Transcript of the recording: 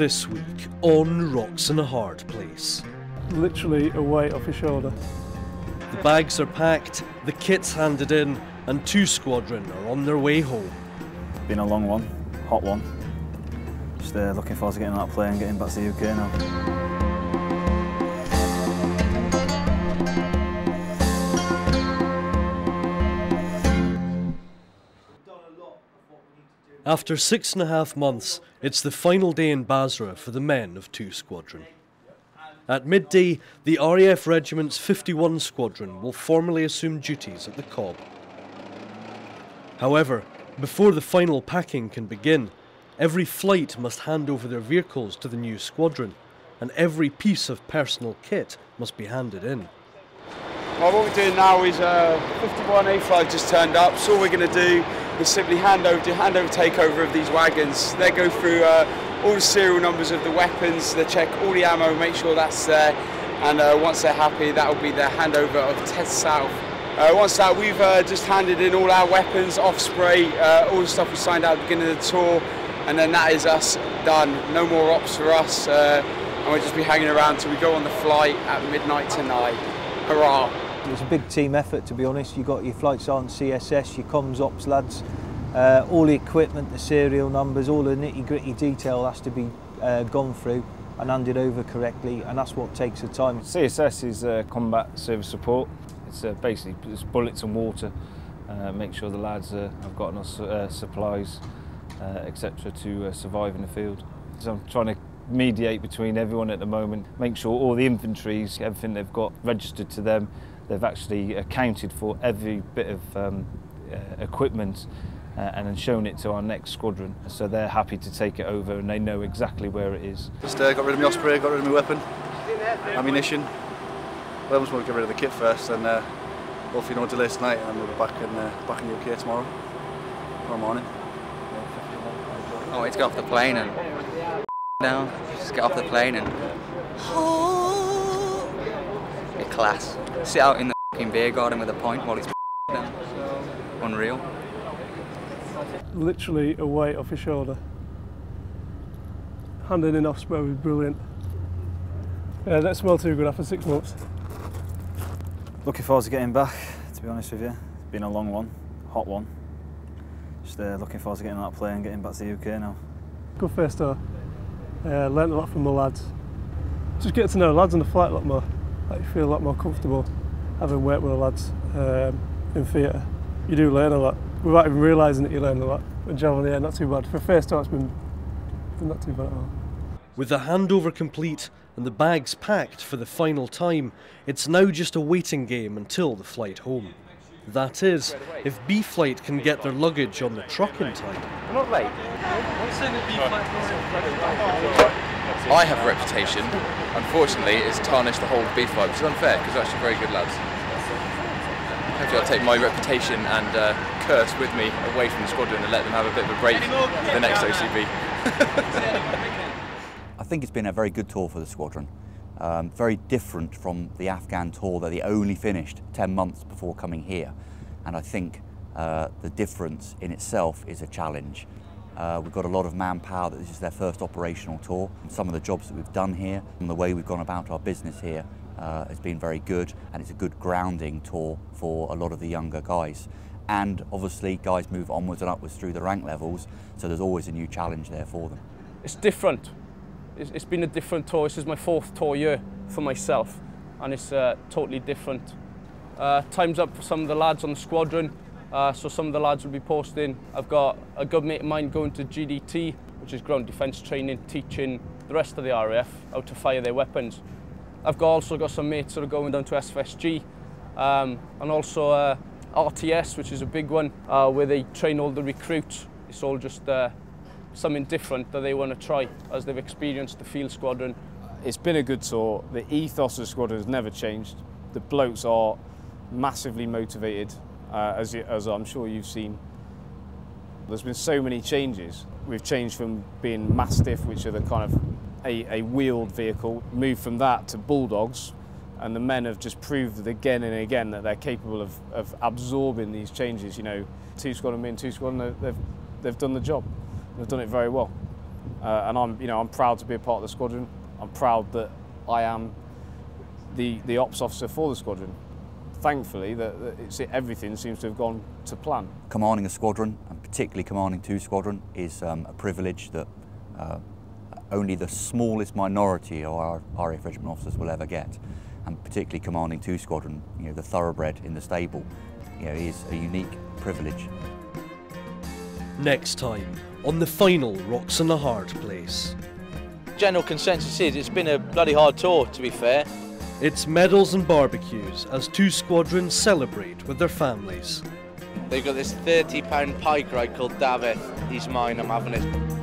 This week on Rocks in a Hard Place. Literally a weight off your shoulder. The bags are packed, the kit's handed in, and two squadron are on their way home. Been a long one, hot one. Just uh, looking forward to getting on that plane and getting back to the UK now. After six and a half months, it's the final day in Basra for the men of 2 Squadron. At midday, the RAF Regiment's 51 Squadron will formally assume duties at the COB. However, before the final packing can begin, every flight must hand over their vehicles to the new squadron, and every piece of personal kit must be handed in. Well, what we're doing now is uh, 51A flight just turned up, so all we're going to do is simply hand over, hand over takeover of these wagons. They go through uh, all the serial numbers of the weapons, they check all the ammo, make sure that's there, and uh, once they're happy, that will be their handover of Test South. Uh, once that, we've uh, just handed in all our weapons, Osprey, uh, all the stuff we signed out at the beginning of the tour, and then that is us done. No more ops for us, uh, and we'll just be hanging around till we go on the flight at midnight tonight. Hurrah! It was a big team effort, to be honest. You got your flight sergeant, CSS, your comms ops lads, uh, all the equipment, the serial numbers, all the nitty gritty detail has to be uh, gone through and handed over correctly, and that's what takes the time. CSS is uh, combat service support. It's uh, basically it's bullets and water. Uh, make sure the lads uh, have got enough supplies, etc., to survive in the field. So I'm trying to mediate between everyone at the moment, make sure all the inventories, everything they've got registered to them, they've actually accounted for every bit of um, equipment uh, and then shown it to our next squadron. So they're happy to take it over and they know exactly where it is. Just uh, got rid of my Osprey, got rid of my weapon, ammunition. Well, I just want to get rid of the kit first and uh, hopefully no delays tonight and we'll be back in, uh, back in the UK tomorrow, tomorrow morning. I wait to get off the plane and down, just get off the plane and be class. Sit out in the fucking beer garden with a pint while it's down. Unreal. Literally a weight off your shoulder. Handing in Osprey was brilliant. Yeah, that smelled too good after six months. Looking forward to getting back, to be honest with you. It's been a long one, a hot one. Just uh, looking forward to getting on that plane and getting back to the UK now. Good first tour. Uh, learnt a lot from the lads. Just get to know lads on the flight a lot more. Like you feel a lot more comfortable having worked with the lads um, in theatre. You do learn a lot without even realising that you learn a lot. But generally, yeah, not too bad. For first tour, it's been, been not too bad at all. With the handover complete and the bags packed for the final time, it's now just a waiting game until the flight home. That is, if B Flight can get their luggage on the truck in time. Not late I have a reputation. Unfortunately, it's tarnished the whole B flight, which is unfair because they're actually very good lads. Hopefully, I'll take my reputation and uh, curse with me away from the squadron and let them have a bit of a break for the next OCB. I think it's been a very good tour for the squadron. Um, very different from the Afghan tour that they only finished 10 months before coming here. And I think uh, the difference in itself is a challenge. Uh, we've got a lot of manpower that this is their first operational tour. Some of the jobs that we've done here and the way we've gone about our business here uh, has been very good and it's a good grounding tour for a lot of the younger guys. And obviously guys move onwards and upwards through the rank levels, so there's always a new challenge there for them. It's different. It's, it's been a different tour. This is my fourth tour year for myself, and it's uh, totally different. Uh, time's up for some of the lads on the squadron, uh, so some of the lads will be posting. I've got a good mate of mine going to GDT, which is ground defence training, teaching the rest of the RAF how to fire their weapons. I've also got some mates that are going down to SFSG, um, and also uh, RTS, which is a big one, uh, where they train all the recruits. It's all just uh, something different that they want to try as they've experienced the field squadron. It's been a good tour. The ethos of the squadron has never changed. The blokes are massively motivated, uh, as, as I'm sure you've seen. There's been so many changes. We've changed from being Mastiff, which are the kind of a, a wheeled vehicle, moved from that to Bulldogs, and the men have just proved again and again that they're capable of, of absorbing these changes. You know, two squadron men, two squadron, they've, they've done the job. They've done it very well. uh, and I'm, you know, I'm proud to be a part of the squadron. I'm proud that I am the, the ops officer for the squadron. Thankfully, that, everything seems to have gone to plan. Commanding a squadron, and particularly commanding two squadron, is um, a privilege that uh, only the smallest minority of our RAF regiment officers will ever get. And particularly commanding two squadron, you know, the thoroughbred in the stable, you know, is a unique privilege. Next time, on the final Rocks in a Hard Place. General consensus is it's been a bloody hard tour, to be fair. It's medals and barbecues as two squadrons celebrate with their families. They've got this £30 pike ride called Davith. He's mine, I'm having it.